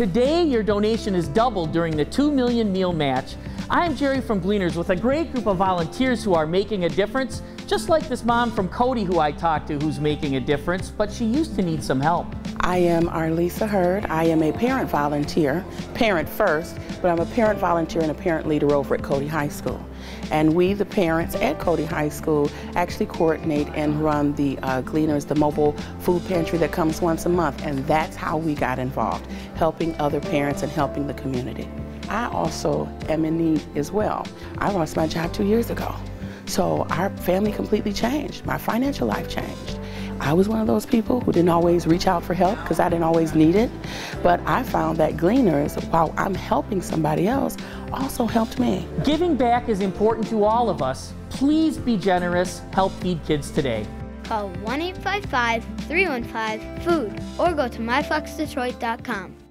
Today, your donation is doubled during the 2 million meal match. I'm Jerry from Gleaners with a great group of volunteers who are making a difference, just like this mom from Cody who I talked to who's making a difference, but she used to need some help. I am Arlisa Hurd. I am a parent volunteer, parent first, but I'm a parent volunteer and a parent leader over at Cody High School. And we, the parents at Cody High School, actually coordinate and run the uh, Gleaners, the mobile food pantry that comes once a month. And that's how we got involved, helping other parents and helping the community. I also am in need as well. I lost my job two years ago. So our family completely changed. My financial life changed. I was one of those people who didn't always reach out for help because I didn't always need it. But I found that Gleaners, while I'm helping somebody else, also helped me. Giving back is important to all of us. Please be generous. Help feed kids today. Call 1 855 315 FOOD or go to myfoxdetroit.com.